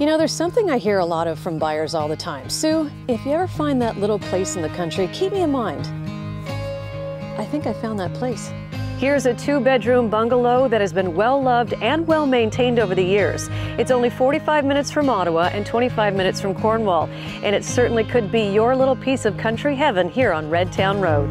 You know, there's something I hear a lot of from buyers all the time. Sue, if you ever find that little place in the country, keep me in mind. I think I found that place. Here's a two bedroom bungalow that has been well loved and well maintained over the years. It's only 45 minutes from Ottawa and 25 minutes from Cornwall, and it certainly could be your little piece of country heaven here on Red Town Road.